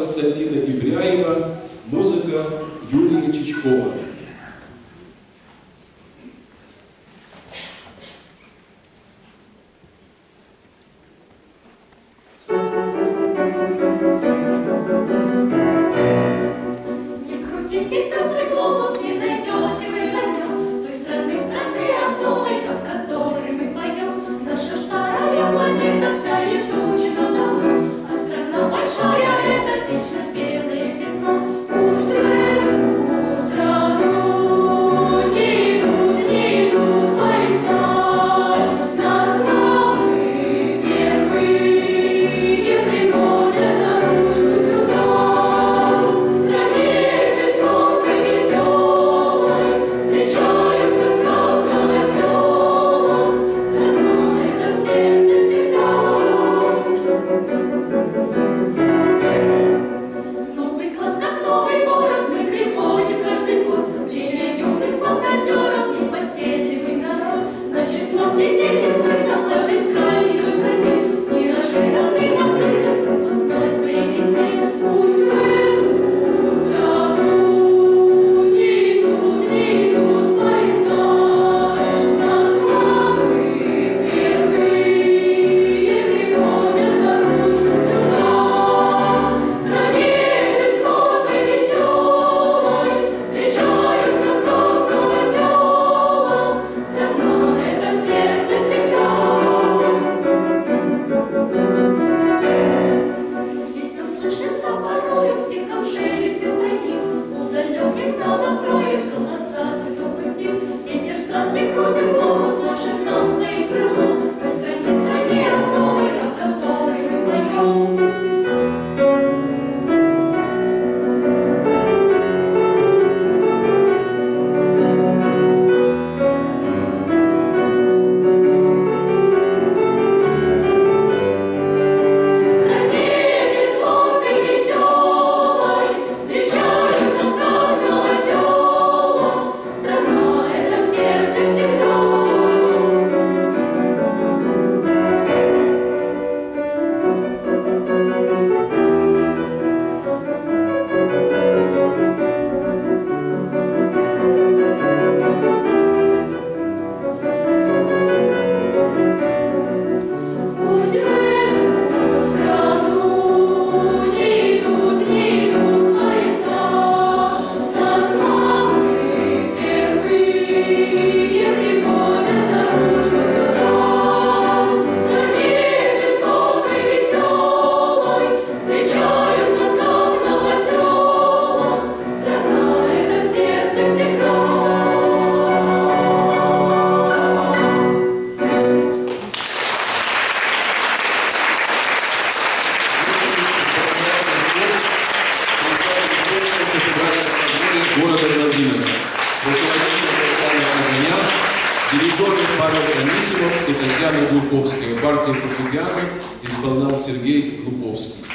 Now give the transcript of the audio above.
Константина Ибряева, музыка Юрия Чичкова. Thank you. Павел Анисимов и Татьяна Глуповская. Партия фортепиано исполнял Сергей Глуповский.